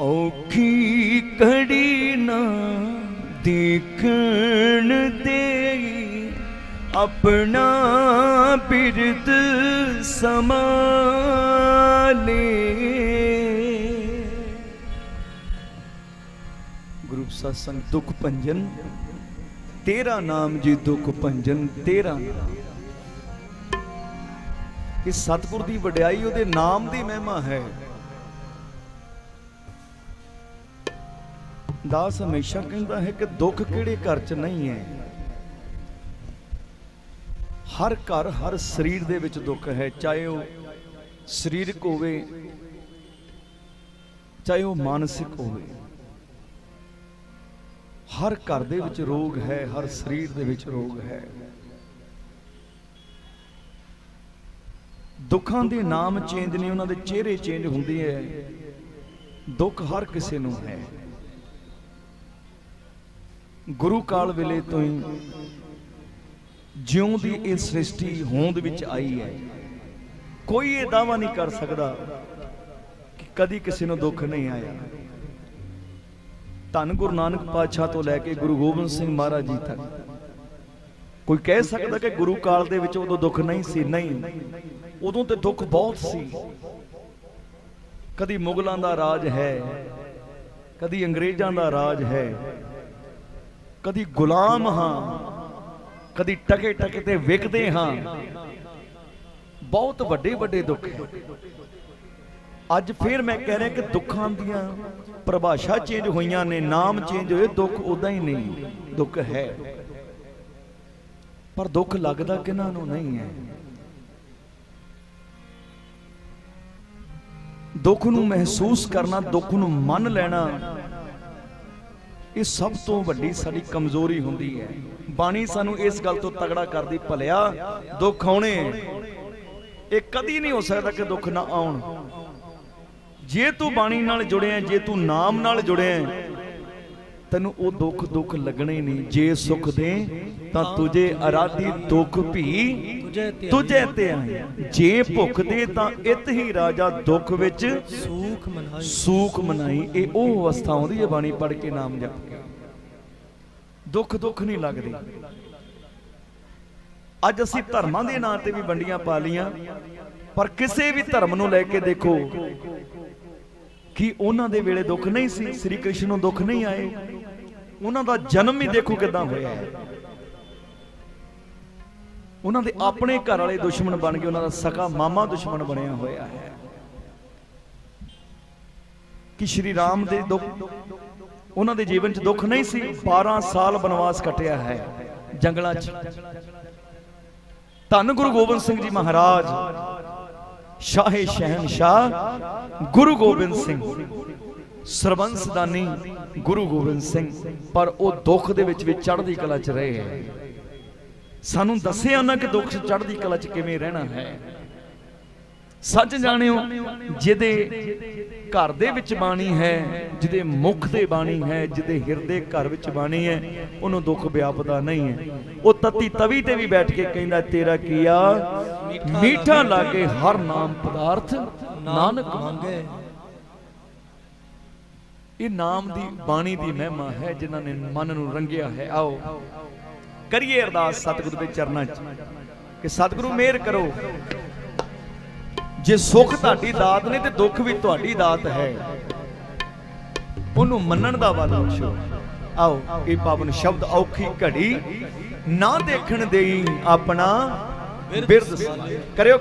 ਔਖੀ ਕੜੀ ਨਾ ਦੇਖਣ ਦੇ। ਆਪਣਾ ਬਿਰਦ ਸਮਾਲੇ ਗੁਰੂ ਸਤਸੰਗ ਦੁਖ ਭੰਜਨ, ਤੇਰਾ ਨਾਮ ਜੀ ਦੁਖ ਭੰਜਨ, ਤੇਰਾ ਨਾਮ। ਇਹ ਸਤਿਗੁਰ ਦੀ ਵਡਿਆਈ ਉਹਦੇ ਨਾਮ ਦੀ ਮਹਿਮਾ ਹੈ। ਦਾਸ ਹਮੇਸ਼ਾ ਕਹਿੰਦਾ ਹੈ ਕਿ ਦੁੱਖ ਕਿਹੜੇ ਘਰ 'ਚ ਨਹੀਂ ਹੈ। ਹਰ ਘਰ, ਹਰ ਸਰੀਰ ਦੇ ਵਿੱਚ ਦੁੱਖ ਹੈ, ਚਾਹੇ ਉਹ ਸਰੀਰਕ ਹੋਵੇ, ਚਾਹੇ ਉਹ ਮਾਨਸਿਕ ਹੋਵੇ। ਹਰ ਘਰ ਦੇ ਵਿੱਚ ਰੋਗ ਹੈ, ਹਰ ਸਰੀਰ ਦੇ ਵਿੱਚ ਰੋਗ ਹੈ। ਦੁੱਖਾਂ ਦੇ ਨਾਮ ਚੇਂਜ ਨਹੀਂ ਉਹਨਾਂ ਦੇ ਚਿਹਰੇ ਚੇਂਜ ਹੁੰਦੇ ਹੈ। ਦੁੱਖ ਹਰ ਕਿਸੇ ਨੂੰ ਹੈ। ਗੁਰੂ ਕਾਲ ਵੇਲੇ ਤੋਂ ਹੀ ਜਿਉਂ ਦੀ ਇਹ ਸ੍ਰਿਸ਼ਟੀ ਹੋਂਦ ਵਿੱਚ ਆਈ ਹੈ। ਕੋਈ ਇਹ ਦਾਵਾ ਨਹੀਂ ਕਰ ਸਕਦਾ ਕਿ ਕਦੀ ਕਿਸੇ ਨੂੰ ਦੁੱਖ ਨਹੀਂ ਆਇਆ। ਧੰਨ ਗੁਰੂ ਨਾਨਕ ਪਾਤਸ਼ਾਹ ਤੋਂ ਲੈ ਕੇ ਗੁਰੂ ਗੋਬਿੰਦ ਸਿੰਘ ਮਹਾਰਾਜ ਜੀ ਤੱਕ। ਕੋਈ ਕਹਿ ਸਕਦਾ ਕਿ ਗੁਰੂ ਕਾਲ ਦੇ ਵਿੱਚ ਉਦੋਂ ਦੁੱਖ ਨਹੀਂ ਸੀ? ਨਹੀਂ। ਉਦੋਂ ਤੇ ਦੁੱਖ ਬਹੁਤ ਸੀ। ਕਦੀ ਮੁਗਲਾਂ ਦਾ ਰਾਜ ਹੈ, ਕਦੀ ਅੰਗਰੇਜ਼ਾਂ ਦਾ ਰਾਜ ਹੈ। ਕਦੀ ਗੁਲਾਮ ਹਾਂ, ਕਦੀ ਟਕੇ ਟਕੇ ਤੇ ਵਿਕਦੇ ਹਾਂ। ਬਹੁਤ ਵੱਡੇ ਵੱਡੇ ਦੁੱਖ। ਅੱਜ ਫੇਰ ਮੈਂ ਕਹਿ ਰਿਹਾ ਕਿ ਦੁੱਖਾਂ ਦੀਆਂ ਪਰਿਭਾਸ਼ਾ ਚੇਂਜ ਹੋਈਆਂ ਨੇ, ਨਾਮ ਚੇਂਜ ਹੋਏ, ਦੁੱਖ ਉਦਾਂ ਹੀ ਨਹੀਂ, ਦੁੱਖ ਹੈ। ਪਰ ਦੁੱਖ ਲੱਗਦਾ ਕਿਨਾਂ ਨੂੰ ਨਹੀਂ ਹੈ? ਦੁੱਖ ਨੂੰ ਮਹਿਸੂਸ ਕਰਨਾ, ਦੁੱਖ ਨੂੰ ਮੰਨ ਲੈਣਾ ਇਹ ਸਭ ਤੋਂ ਵੱਡੀ ਸਾਡੀ ਕਮਜ਼ੋਰੀ ਹੁੰਦੀ ਹੈ। ਬਾਣੀ ਸਾਨੂੰ ਇਸ ਗੱਲ ਤੋਂ ਤਗੜਾ ਕਰਦੀ, ਭਲਿਆ, ਦੁੱਖ ਆਉਣੇ। ਇਹ ਕਦੀ ਨਹੀਂ ਹੋ ਸਕਦਾ ਕਿ ਦੁੱਖ ਨਾ ਆਉਣ। ਜੇ ਤੂੰ ਬਾਣੀ ਨਾਲ ਜੁੜਿਆ ਜੇ ਤੂੰ ਨਾਮ ਨਾਲ ਜੁੜਿਆ ਤੈਨੂੰ ਉਹ ਦੁੱਖ ਦੁੱਖ ਲੱਗਣੇ ਨਹੀਂ। ਜੇ ਸੁਖ ਦੇ ਤਾਂ ਤੁਝੇ ਅਰਾਧੀ ਦੁੱਖ ਭੀ ਤੁਝੇ ਤੇ ਆਏ। ਜੇ ਭੁੱਖ ਦੇ ਤਾਂ ਇਤ ਹੀ ਰਾਜਾ ਦੁੱਖ ਵਿੱਚ ਸੂਖ ਮਨਾਈ ਸੂਖ ਮਨਾਈ। ਇਹ ਉਹ ਅਵਸਥਾ ਆਉਂਦੀ ਹੈ ਬਾਣੀ ਪੜ੍ਹ ਕੇ ਨਾਮ ਜਪ ਕੇ। ਦੁੱਖ ਦੁੱਖ ਨਹੀਂ ਲੱਗਦੇ। ਅੱਜ ਅਸੀਂ ਧਰਮਾਂ ਦੇ ਨਾਂ ਤੇ ਵੀ ਵੰਡੀਆਂ ਪਾ ਲੀਆਂ ਪਰ ਕਿਸੇ ਵੀ ਧਰਮ ਨੂੰ ਲੈ ਕੇ ਦੇਖੋ ਕਿ ਉਹਨਾਂ ਦੇ ਵੇਲੇ ਦੁੱਖ ਨਹੀਂ ਸੀ। ਸ੍ਰੀ ਕ੍ਰਿਸ਼ਨ ਨੂੰ ਦੁੱਖ ਨਹੀਂ ਆਏ। ਉਹਨਾਂ ਦਾ ਜਨਮ ਹੀ ਦੇਖੋ ਕਿਦਾਂ ਹੋਇਆ ਹੈ। ਉਹਨਾਂ ਦੇ ਆਪਣੇ ਘਰ ਵਾਲੇ ਦੁਸ਼ਮਣ ਬਣ ਗਏ ਉਹਨਾਂ ਦਾ ਸਕਾ ਮਾਮਾ ਦੁਸ਼ਮਣ ਬਣਿਆ ਹੋਇਆ ਹੈ। ਕਿ ਸ਼੍ਰੀ ਰਾਮ ਦੇ ਦੁੱਖ, ਉਹਨਾਂ ਦੇ ਜੀਵਨ 'ਚ ਦੁੱਖ ਨਹੀਂ ਸੀ 12 ਸਾਲ ਬਨਵਾਸ ਕੱਟਿਆ ਹੈ ਜੰਗਲਾਂ 'ਚ। ਧੰਨ ਗੁਰੂ ਗੋਬਿੰਦ ਸਿੰਘ ਜੀ ਮਹਾਰਾਜ, ਸ਼ਾਹੇ ਸ਼ਹਿਨशाह ਗੁਰੂ ਗੋਬਿੰਦ ਸਿੰਘ। ਸਰਬੰਸਦਾਨੀ ਗੁਰੂ ਗੋਬਿੰਦ ਸਿੰਘ ਪਰ ਉਹ ਦੁੱਖ ਦੇ ਵਿੱਚ ਵੀ ਚੜ੍ਹਦੀ ਕਲਾ 'ਚ ਰਹੇ ਹੈ। ਸਾਨੂੰ ਦੱਸਿਆ ਉਹਨਾਂ ਕਿ ਦੁੱਖ 'ਚ ਚੜ੍ਹਦੀ ਕਲਾ 'ਚ ਕਿਵੇਂ ਰਹਿਣਾ ਹੈ। ਸੱਚ ਜਾਣਿਓ ਜਿਹਦੇ ਘਰ ਦੇ ਵਿੱਚ ਬਾਣੀ ਹੈ ਜਿਹਦੇ ਮੁਖ ਤੇ ਬਾਣੀ ਹੈ ਜਿਹਦੇ ਹਿਰਦੇ ਘਰ ਵਿੱਚ ਬਾਣੀ ਹੈ ਉਹਨੂੰ ਦੁੱਖ ਵਿਆਪਦਾ ਨਹੀਂ ਹੈ। ਉਹ ਤਤੀ ਤਵੀ ਤੇ ਵੀ ਬੈਠ ਕੇ ਕਹਿੰਦਾ ਤੇਰਾ ਕੀਆ ਮੀਠਾ ਲਾਗੇ ਹਰ ਨਾਮ ਪਦਾਰਥ ਨਾਨਕ ਮੰਗੇ। ਇਹ ਨਾਮ ਦੀ ਬਾਣੀ ਦੀ ਮਹਿਮਾ ਹੈ ਜਿਨ੍ਹਾਂ ਨੇ ਮਨ ਨੂੰ ਰੰਗਿਆ ਹੈ। ਆਓ, ਕਰੀਏ ਅਰਦਾਸ ਸਤਿਗੁਰੂ ਦੇ ਚਰਨਾਂ 'ਚ ਕਿ ਸਤਿਗੁਰੂ ਮਿਹਰ ਕਰੋ। ਜੇ ਸੁੱਖ ਤੁਹਾਡੀ ਦਾਤ ਨੇ ਤੇ ਦੁੱਖ ਵੀ ਤੁਹਾਡੀ ਦਾਤ ਹੈ। ਉਹਨੂੰ ਮੰਨਣ ਦਾ ਵੱਲ ਬਖਸ਼ੋ ਆਓ, ਇਹ ਪਾਵਨ ਸ਼ਬਦ ਔਖੀ ਘੜੀ ਨਾ ਦੇਖਣ ਦੇਈ ਆਪਣਾ ਬਿਰਦ ਕਰਿਓ